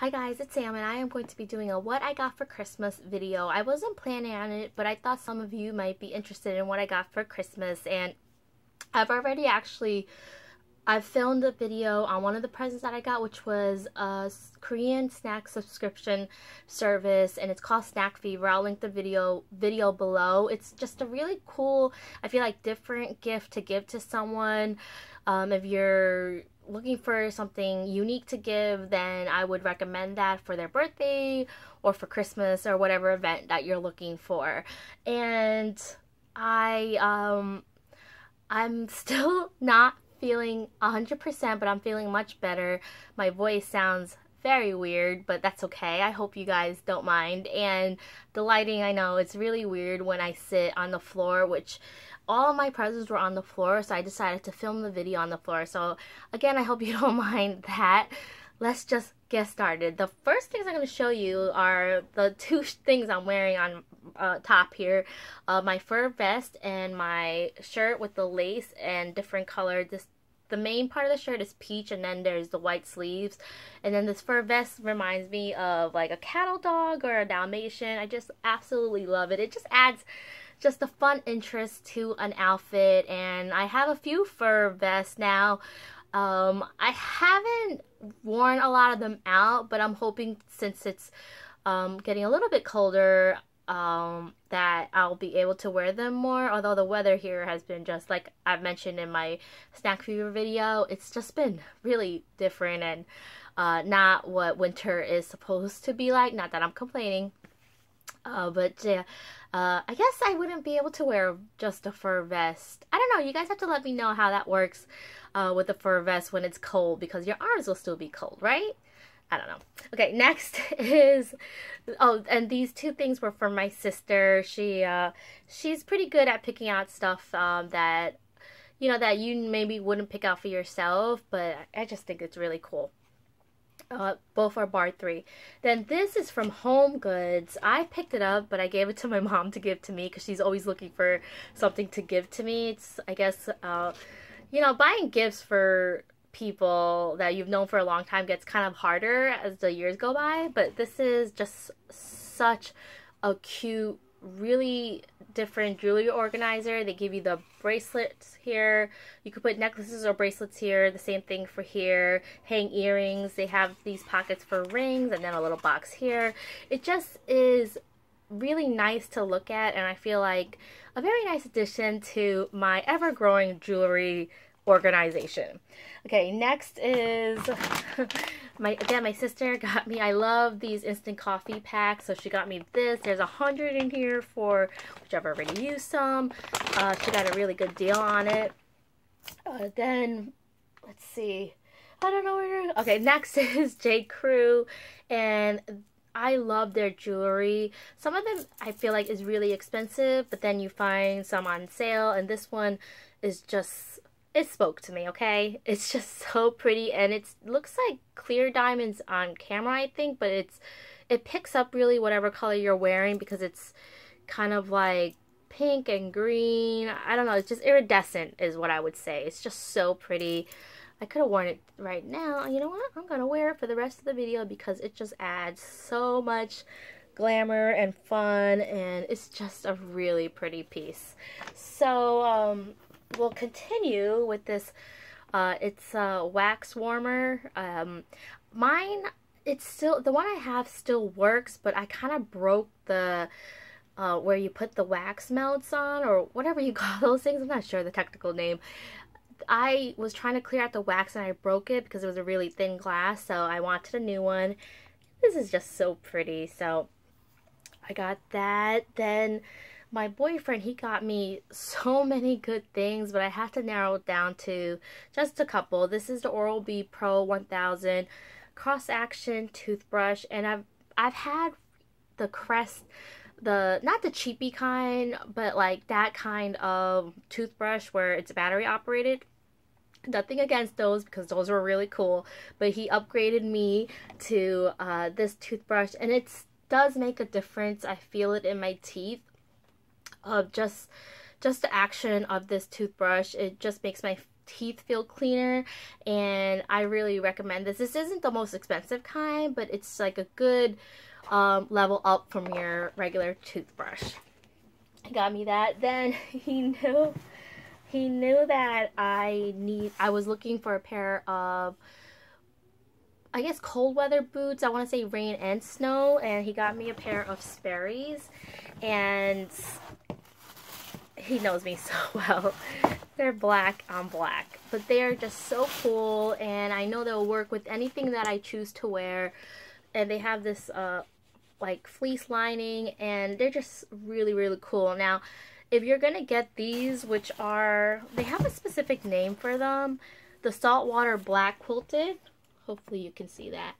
Hi guys, it's Sam and I am going to be doing a what I got for Christmas video. I wasn't planning on it, but I thought some of you might be interested in what I got for Christmas and I've already actually I've filmed a video on one of the presents that I got which was a Korean snack subscription service and it's called Snack Fever. I'll link the video video below. It's just a really cool, I feel like different gift to give to someone um, if you're looking for something unique to give, then I would recommend that for their birthday or for Christmas or whatever event that you're looking for. And I um I'm still not feeling 100%, but I'm feeling much better. My voice sounds very weird, but that's okay. I hope you guys don't mind. And the lighting, I know, it's really weird when I sit on the floor, which all my presents were on the floor, so I decided to film the video on the floor. So again, I hope you don't mind that. Let's just get started. The first things I'm going to show you are the two things I'm wearing on uh, top here. Uh, my fur vest and my shirt with the lace and different color. This the main part of the shirt is peach and then there's the white sleeves and then this fur vest reminds me of like a cattle dog or a dalmatian i just absolutely love it it just adds just a fun interest to an outfit and I have a few fur vests now. Um, I haven't worn a lot of them out, but I'm hoping since it's um, getting a little bit colder um, that I'll be able to wear them more. Although the weather here has been just like I've mentioned in my snack fever video, it's just been really different and uh, not what winter is supposed to be like. Not that I'm complaining, uh, but yeah, uh, I guess I wouldn't be able to wear just a fur vest. I don't know. You guys have to let me know how that works uh, with the fur vest when it's cold because your arms will still be cold, right? I don't know. Okay, next is oh, and these two things were from my sister. She uh, she's pretty good at picking out stuff um, that you know that you maybe wouldn't pick out for yourself, but I just think it's really cool. Uh, both are Bar III. Then this is from Home Goods. I picked it up, but I gave it to my mom to give to me because she's always looking for something to give to me. It's, I guess, uh, you know, buying gifts for people that you've known for a long time gets kind of harder as the years go by. But this is just such a cute really different jewelry organizer. They give you the bracelets here. You could put necklaces or bracelets here. The same thing for here. Hang earrings. They have these pockets for rings and then a little box here. It just is really nice to look at and I feel like a very nice addition to my ever-growing jewelry organization. Okay, next is my again my sister got me I love these instant coffee packs so she got me this. There's a hundred in here for which I've already used some. Uh, she got a really good deal on it. Uh, then let's see. I don't know where okay next is J. Crew and I love their jewelry. Some of them I feel like is really expensive, but then you find some on sale, and this one is just it spoke to me, okay? It's just so pretty and it looks like clear diamonds on camera, I think, but it's it picks up really whatever color you're wearing because it's kind of like pink and green. I don't know, it's just iridescent is what I would say. It's just so pretty. I could have worn it right now. You know what? I'm going to wear it for the rest of the video because it just adds so much glamour and fun and it's just a really pretty piece. So, um, we'll continue with this. Uh, it's a wax warmer. Um, mine, it's still, the one I have still works, but I kind of broke the, uh, where you put the wax melts on or whatever you call those things. I'm not sure the technical name. I was trying to clear out the wax and I broke it because it was a really thin glass. So I wanted a new one. This is just so pretty. So I got that. Then my boyfriend, he got me so many good things, but I have to narrow it down to just a couple. This is the Oral-B Pro 1000 cross action toothbrush, and I've I've had the Crest, the not the cheapy kind, but like that kind of toothbrush where it's battery operated. Nothing against those because those were really cool, but he upgraded me to uh, this toothbrush, and it does make a difference. I feel it in my teeth of just just the action of this toothbrush it just makes my teeth feel cleaner and I really recommend this. This isn't the most expensive kind, but it's like a good um, level up from your regular toothbrush. He got me that. Then he knew he knew that I need I was looking for a pair of I guess cold weather boots. I want to say rain and snow and he got me a pair of Sperry's and he knows me so well. They're black on black, but they're just so cool and I know they'll work with anything that I choose to wear. And they have this uh, like fleece lining and they're just really, really cool. Now, if you're going to get these, which are, they have a specific name for them, the saltwater black quilted. Hopefully you can see that.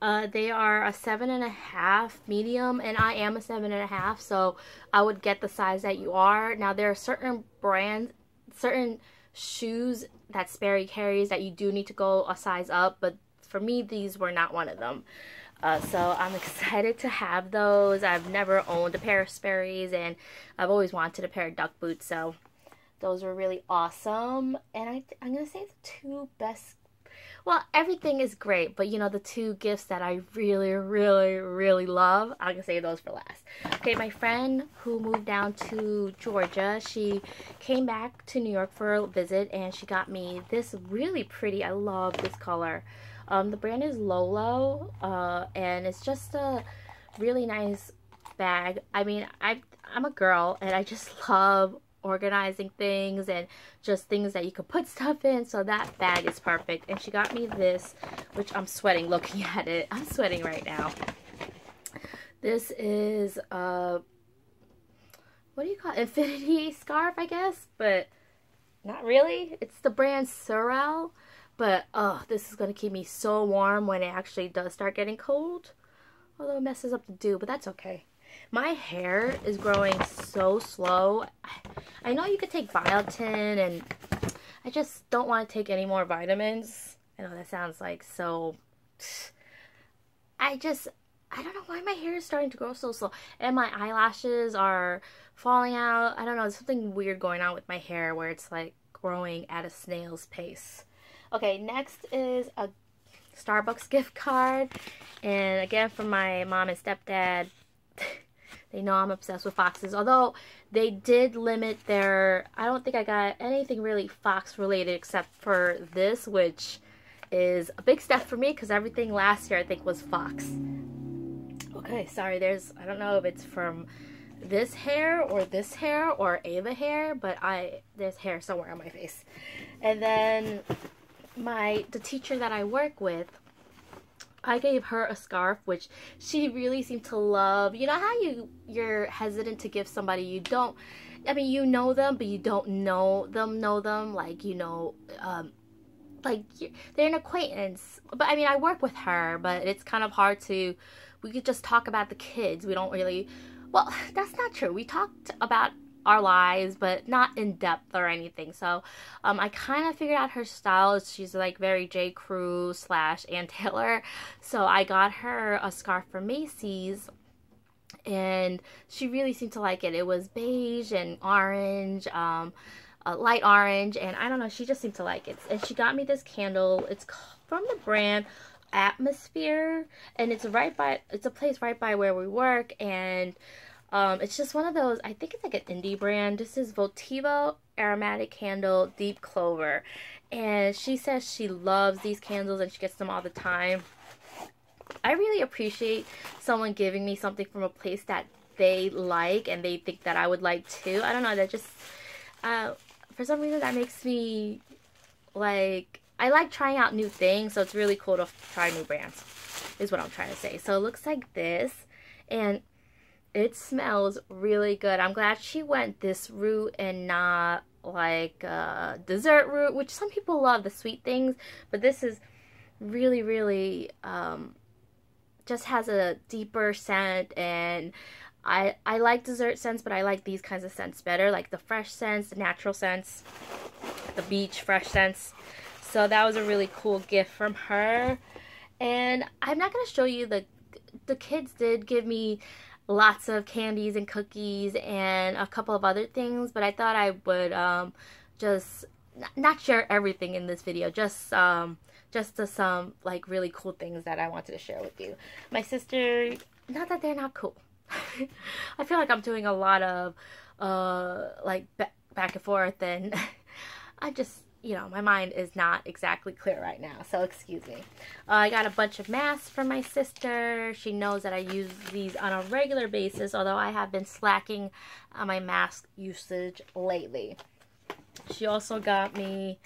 Uh, they are a seven and a half medium, and I am a seven and a half, so I would get the size that you are. Now there are certain brands, certain shoes that Sperry carries that you do need to go a size up, but for me these were not one of them. Uh, so I'm excited to have those. I've never owned a pair of Sperry's, and I've always wanted a pair of duck boots, so those were really awesome. And I, I'm going to say the two best well, everything is great, but you know, the two gifts that I really, really, really love, I'm gonna save those for last. Okay, my friend who moved down to Georgia, she came back to New York for a visit and she got me this really pretty, I love this color. Um, the brand is Lolo, uh, and it's just a really nice bag. I mean, I, I'm a girl and I just love organizing things and just things that you could put stuff in. So that bag is perfect. And she got me this, which I'm sweating looking at it. I'm sweating right now. This is a, uh, what do you call it? Infinity scarf, I guess, but not really. It's the brand Sorel. But, oh, this is going to keep me so warm when it actually does start getting cold. Although it messes up the do, but that's okay. My hair is growing so slow. I know you could take biotin and I just don't want to take any more vitamins. I know that sounds like so... I just... I don't know why my hair is starting to grow so slow. And my eyelashes are falling out. I don't know. There's something weird going on with my hair where it's like growing at a snail's pace. Okay, next is a Starbucks gift card. And again, from my mom and stepdad. They know I'm obsessed with foxes. Although they did limit their... I don't think I got anything really fox related except for this, which is a big step for me because everything last year I think was fox. Okay, sorry, there's... I don't know if it's from this hair or this hair or Ava hair, but I there's hair somewhere on my face. And then my the teacher that I work with I gave her a scarf which she really seemed to love. You know how you you're hesitant to give somebody you don't I mean you know them but you don't know them know them like you know um like they're an acquaintance. But I mean I work with her but it's kind of hard to we could just talk about the kids. We don't really well, that's not true. We talked about our lives, but not in depth or anything. So um, I kind of figured out her style. She's like very J. Crew slash Ann Taylor. So I got her a scarf from Macy's and she really seemed to like it. It was beige and orange, um, light orange, and I don't know, she just seemed to like it. And she got me this candle. It's from the brand Atmosphere, and it's right by, it's a place right by where we work, and um, it's just one of those, I think it's like an indie brand. This is Votivo Aromatic Candle Deep Clover. And she says she loves these candles and she gets them all the time. I really appreciate someone giving me something from a place that they like and they think that I would like too. I don't know, that just, uh, for some reason that makes me, like, I like trying out new things, so it's really cool to try new brands, is what I'm trying to say. So it looks like this, and it smells really good. I'm glad she went this route and not like uh, dessert route, which some people love the sweet things, but this is really, really um, just has a deeper scent and I, I like dessert scents, but I like these kinds of scents better, like the fresh scents, the natural scents, the beach fresh scents. So that was a really cool gift from her. And I'm not going to show you the, the kids did give me lots of candies and cookies and a couple of other things, but I thought I would um, just not share everything in this video, just um just the, some like really cool things that I wanted to share with you. My sister, not that they're not cool. I feel like I'm doing a lot of uh like back and forth and I just you know, my mind is not exactly clear right now, so excuse me. Uh, I got a bunch of masks from my sister. She knows that I use these on a regular basis, although I have been slacking on my mask usage lately. She also got me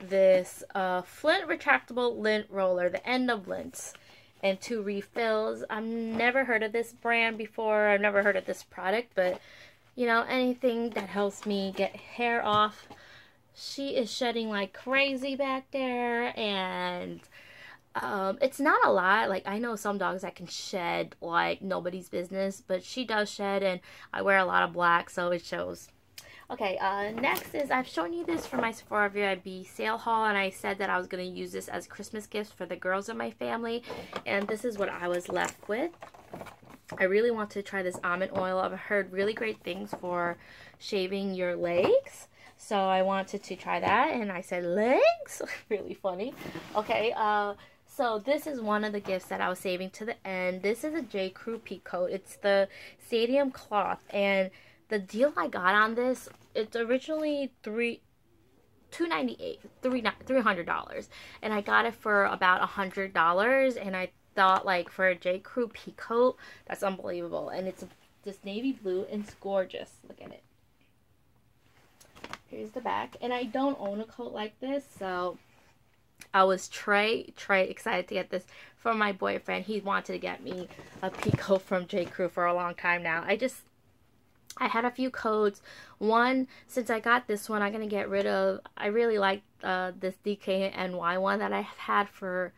this uh, Flint retractable lint roller, the end of lints, and two refills. I've never heard of this brand before. I've never heard of this product, but you know, anything that helps me get hair off she is shedding like crazy back there and um, it's not a lot. Like I know some dogs that can shed like nobody's business, but she does shed, and I wear a lot of black, so it shows. Okay, uh, next is I've shown you this for my Sephora VIB sale haul, and I said that I was going to use this as Christmas gifts for the girls in my family, and this is what I was left with. I really want to try this almond oil. I've heard really great things for shaving your legs. So I wanted to try that and I said legs. really funny. Okay, uh so this is one of the gifts that I was saving to the end. This is a J. Crew Peacoat. It's the stadium cloth and the deal I got on this, it's originally three two ninety eight, three three hundred dollars, and I got it for about a hundred dollars. And I thought like for a J. Crew Peacoat, that's unbelievable. And it's this navy blue and it's gorgeous. Look at it. Here's the back. And I don't own a coat like this, so I was Trey, Trey excited to get this for my boyfriend. He wanted to get me a Peacoat from J. Crew for a long time now. I just, I had a few coats. One, since I got this one, I'm going to get rid of, I really like uh, this DKNY one that I've had for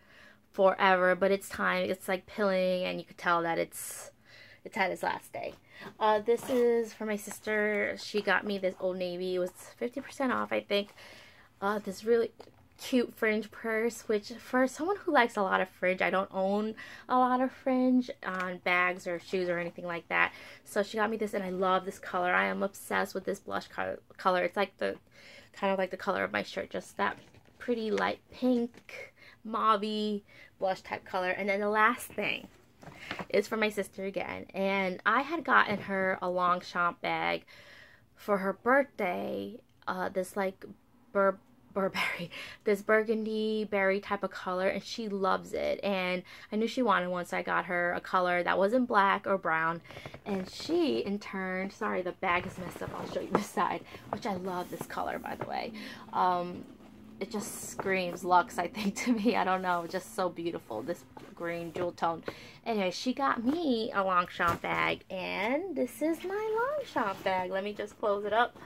forever, but it's time. It's like pilling and you could tell that it's, it's had its last day. Uh, this is for my sister. She got me this Old Navy. It was 50% off, I think. Uh, this really cute fringe purse, which for someone who likes a lot of fringe, I don't own a lot of fringe on bags or shoes or anything like that. So she got me this and I love this color. I am obsessed with this blush color. It's like the, kind of like the color of my shirt, just that pretty light pink, mauve blush type color. And then the last thing is for my sister again. And I had gotten her a long Longchamp bag for her birthday. Uh, this like Bur Burberry, this burgundy berry type of color, and she loves it. And I knew she wanted one, so I got her a color that wasn't black or brown. And she, in turn, sorry, the bag is messed up. I'll show you this side, which I love this color, by the way. Um, it just screams luxe I think to me. I don't know. Just so beautiful this green jewel tone. Anyway she got me a Longchamp bag and this is my Longchamp bag. Let me just close it up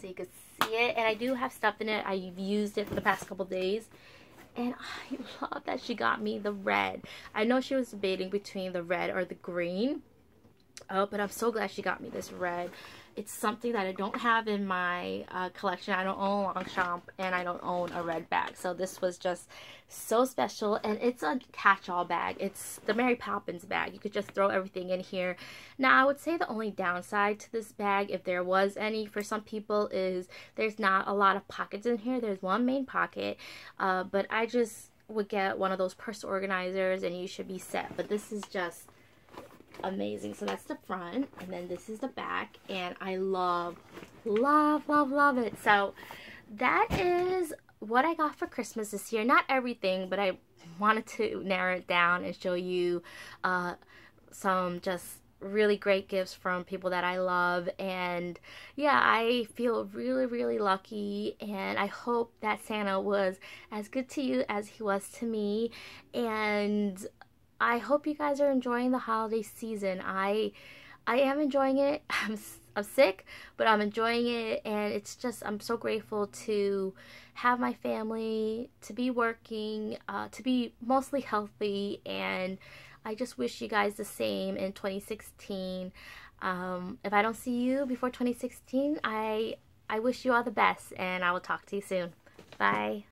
so you can see it. And I do have stuff in it. I've used it for the past couple days. And I love that she got me the red. I know she was debating between the red or the green oh but I'm so glad she got me this red it's something that I don't have in my uh, collection. I don't own Longchamp and I don't own a red bag. So this was just so special and it's a catch-all bag. It's the Mary Poppins bag. You could just throw everything in here. Now I would say the only downside to this bag, if there was any for some people, is there's not a lot of pockets in here. There's one main pocket, uh, but I just would get one of those purse organizers and you should be set. But this is just amazing. So that's the front, and then this is the back, and I love, love, love, love it. So that is what I got for Christmas this year. Not everything, but I wanted to narrow it down and show you uh, some just really great gifts from people that I love and yeah I feel really really lucky and I hope that Santa was as good to you as he was to me and I hope you guys are enjoying the holiday season. I I am enjoying it. I'm I'm sick, but I'm enjoying it and it's just I'm so grateful to have my family, to be working, uh, to be mostly healthy and I just wish you guys the same in 2016. Um, if I don't see you before 2016, I I wish you all the best and I will talk to you soon. Bye.